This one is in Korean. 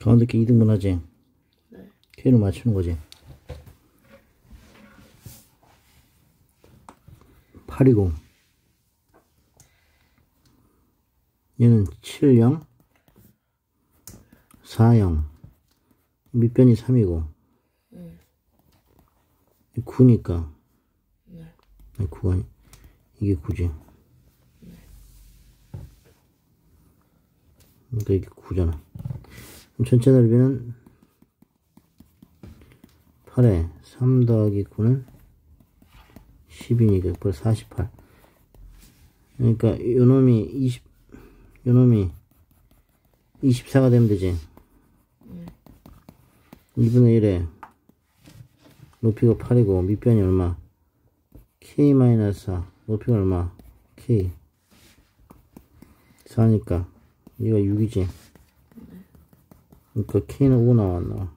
가운데 게 2등분 하지? 네. K로 맞추는 거지. 8이고 얘는 7, 0 4, 0 밑변이 3이고 응. 9니까 네. 아니 9가 아니 이게 9지 그러니까 이게 9잖아 그럼 전체 넓이는 8에 3 더하기 9는 10이니까 벌써 48 그러니까 요놈이 20 요놈이 24가 되면 되지. 2분의 1에 높이가 8이고 밑변이 얼마? K-4 높이가 얼마? K. 4니까 얘가 6이지 그러니까 k는 5 나왔나